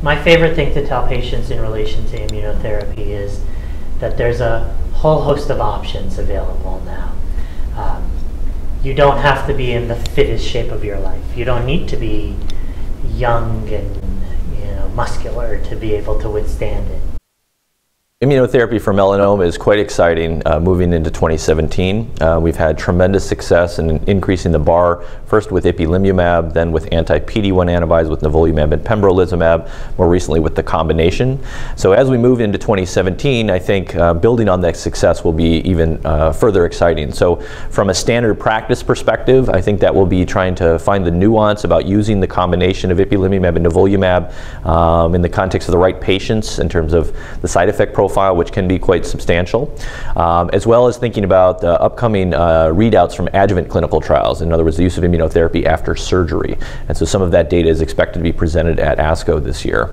My favorite thing to tell patients in relation to immunotherapy is that there's a whole host of options available now. Um, you don't have to be in the fittest shape of your life. You don't need to be young and you know, muscular to be able to withstand it. Immunotherapy for melanoma is quite exciting uh, moving into 2017. Uh, we've had tremendous success in increasing the bar, first with ipilimumab, then with anti-PD-1 antibodies with nivolumab and pembrolizumab, more recently with the combination. So as we move into 2017, I think uh, building on that success will be even uh, further exciting. So from a standard practice perspective, I think that will be trying to find the nuance about using the combination of ipilimumab and nivolumab um, in the context of the right patients in terms of the side effect profile profile, which can be quite substantial, um, as well as thinking about the upcoming uh, readouts from adjuvant clinical trials, in other words, the use of immunotherapy after surgery. And so some of that data is expected to be presented at ASCO this year.